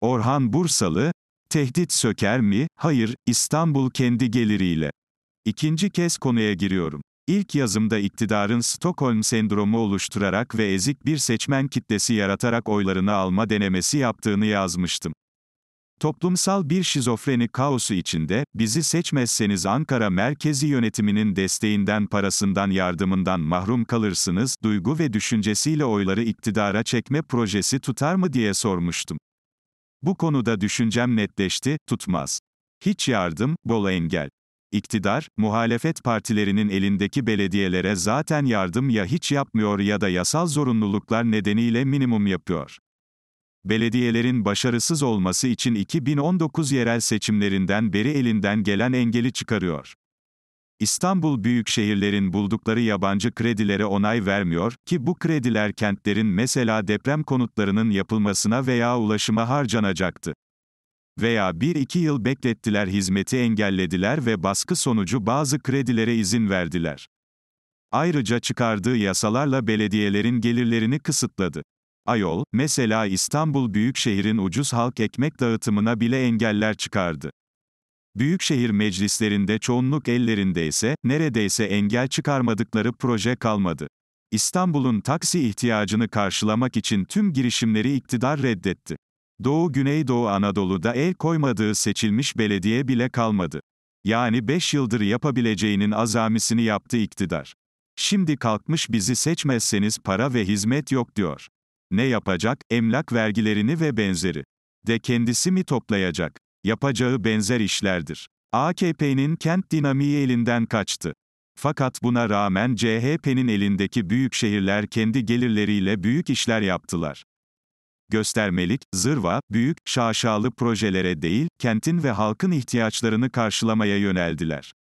Orhan Bursalı, tehdit söker mi? Hayır, İstanbul kendi geliriyle. İkinci kez konuya giriyorum. İlk yazımda iktidarın Stockholm sendromu oluşturarak ve ezik bir seçmen kitlesi yaratarak oylarını alma denemesi yaptığını yazmıştım. Toplumsal bir şizofreni kaosu içinde, bizi seçmezseniz Ankara merkezi yönetiminin desteğinden parasından yardımından mahrum kalırsınız, duygu ve düşüncesiyle oyları iktidara çekme projesi tutar mı diye sormuştum. Bu konuda düşüncem netleşti, tutmaz. Hiç yardım, bol engel. İktidar, muhalefet partilerinin elindeki belediyelere zaten yardım ya hiç yapmıyor ya da yasal zorunluluklar nedeniyle minimum yapıyor. Belediyelerin başarısız olması için 2019 yerel seçimlerinden beri elinden gelen engeli çıkarıyor. İstanbul büyükşehirlerin buldukları yabancı kredilere onay vermiyor ki bu krediler kentlerin mesela deprem konutlarının yapılmasına veya ulaşıma harcanacaktı. Veya 1-2 yıl beklettiler hizmeti engellediler ve baskı sonucu bazı kredilere izin verdiler. Ayrıca çıkardığı yasalarla belediyelerin gelirlerini kısıtladı. Ayol, mesela İstanbul Büyükşehir'in ucuz halk ekmek dağıtımına bile engeller çıkardı. Büyükşehir meclislerinde çoğunluk ellerinde ise, neredeyse engel çıkarmadıkları proje kalmadı. İstanbul'un taksi ihtiyacını karşılamak için tüm girişimleri iktidar reddetti. Doğu Güneydoğu Anadolu'da el koymadığı seçilmiş belediye bile kalmadı. Yani 5 yıldır yapabileceğinin azamisini yaptı iktidar. Şimdi kalkmış bizi seçmezseniz para ve hizmet yok diyor. Ne yapacak? Emlak vergilerini ve benzeri. De kendisi mi toplayacak? Yapacağı benzer işlerdir. AKP'nin kent dinamiği elinden kaçtı. Fakat buna rağmen CHP'nin elindeki büyük şehirler kendi gelirleriyle büyük işler yaptılar. Göstermelik, zırva, büyük, şaşalı projelere değil, kentin ve halkın ihtiyaçlarını karşılamaya yöneldiler.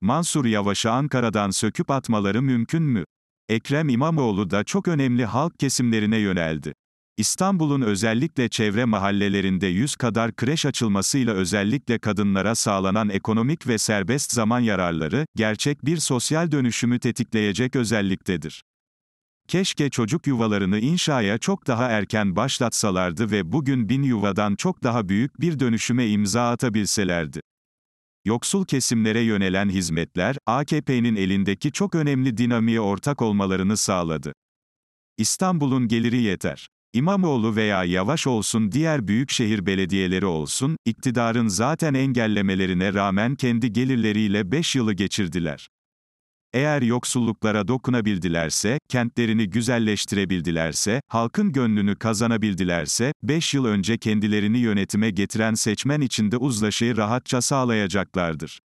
Mansur Yavaş'ı Ankara'dan söküp atmaları mümkün mü? Ekrem İmamoğlu da çok önemli halk kesimlerine yöneldi. İstanbul'un özellikle çevre mahallelerinde 100 kadar kreş açılmasıyla özellikle kadınlara sağlanan ekonomik ve serbest zaman yararları, gerçek bir sosyal dönüşümü tetikleyecek özelliktedir. Keşke çocuk yuvalarını inşaya çok daha erken başlatsalardı ve bugün bin yuvadan çok daha büyük bir dönüşüme imza atabilselerdi. Yoksul kesimlere yönelen hizmetler, AKP'nin elindeki çok önemli dinamiğe ortak olmalarını sağladı. İstanbul'un geliri yeter. İmamoğlu veya Yavaş olsun diğer büyükşehir belediyeleri olsun, iktidarın zaten engellemelerine rağmen kendi gelirleriyle 5 yılı geçirdiler. Eğer yoksulluklara dokunabildilerse, kentlerini güzelleştirebildilerse, halkın gönlünü kazanabildilerse, 5 yıl önce kendilerini yönetime getiren seçmen içinde uzlaşıyı rahatça sağlayacaklardır.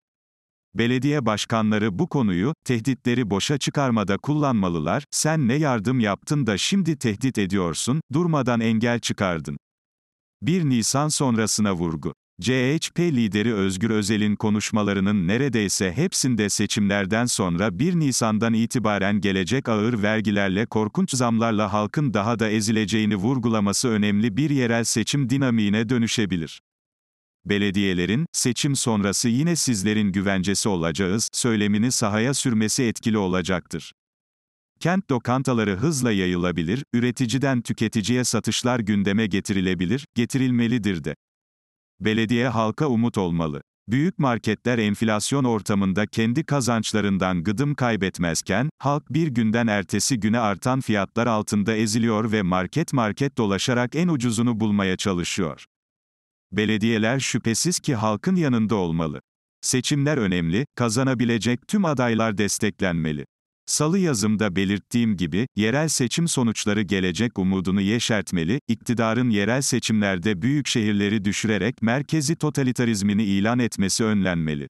Belediye başkanları bu konuyu, tehditleri boşa çıkarmada kullanmalılar, sen ne yardım yaptın da şimdi tehdit ediyorsun, durmadan engel çıkardın. 1 Nisan sonrasına vurgu. CHP lideri Özgür Özel'in konuşmalarının neredeyse hepsinde seçimlerden sonra 1 Nisan'dan itibaren gelecek ağır vergilerle korkunç zamlarla halkın daha da ezileceğini vurgulaması önemli bir yerel seçim dinamiğine dönüşebilir. Belediyelerin, seçim sonrası yine sizlerin güvencesi olacağız, söylemini sahaya sürmesi etkili olacaktır. Kent lokantaları hızla yayılabilir, üreticiden tüketiciye satışlar gündeme getirilebilir, getirilmelidir de. Belediye halka umut olmalı. Büyük marketler enflasyon ortamında kendi kazançlarından gıdım kaybetmezken, halk bir günden ertesi güne artan fiyatlar altında eziliyor ve market market dolaşarak en ucuzunu bulmaya çalışıyor. Belediyeler şüphesiz ki halkın yanında olmalı. Seçimler önemli, kazanabilecek tüm adaylar desteklenmeli. Salı yazımda belirttiğim gibi, yerel seçim sonuçları gelecek umudunu yeşertmeli, iktidarın yerel seçimlerde büyük şehirleri düşürerek merkezi totalitarizmini ilan etmesi önlenmeli.